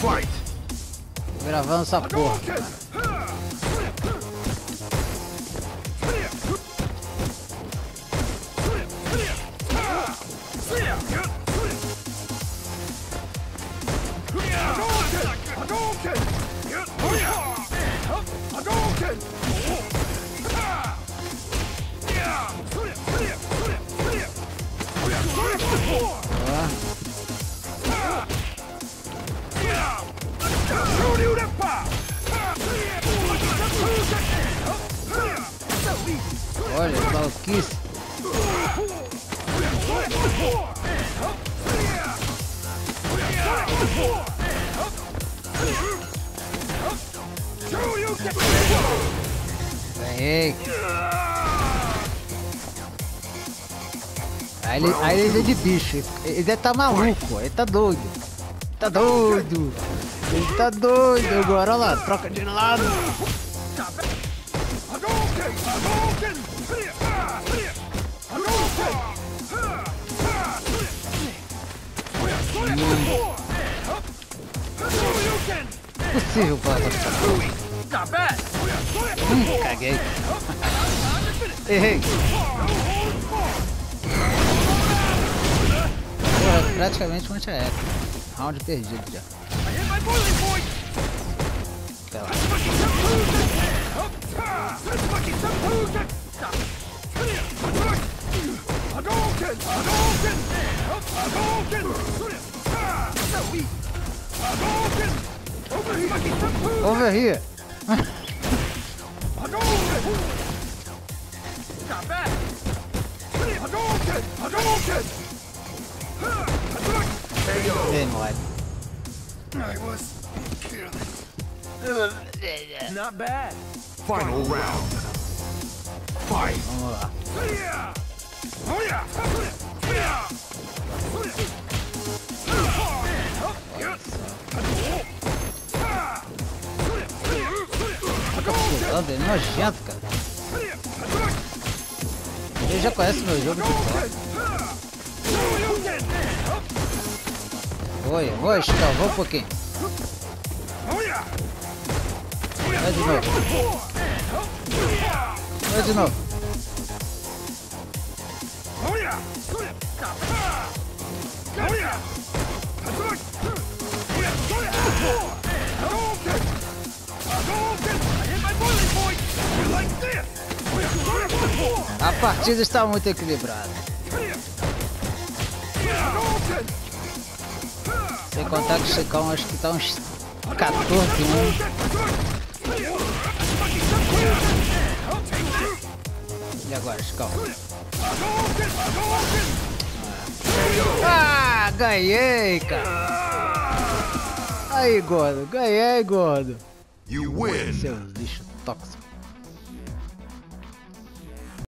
Fight! Gravando essa porra. Olha, maluquice. Ganhei. Aí ele, aí ele é de bicho. Ele deve tá maluco. Ele tá doido. Tá doido. Ele tá doido agora. Olha lá, troca de lado. Possível, Papa. Hum, caguei. Errei. Porra, praticamente um anti-aéreo. Round perdido já. Até lá. Over here. then what? I was fearless. Not bad. Final round. Fight. Oh, yeah. Oh, yeah. Fica pulando, é nojento, cara. Ele já conhece meu jogo de. Oi, oi, Chico, vou um pouquinho. Vai de novo. Vai de novo. A partida está muito equilibrada. Sem contar que o Chicão acho que tá uns 14 anos. E agora, Chicão? Ah, ganhei, cara. Aí, gordo. Ganhei, gordo. You win! Seus lixo tóxico.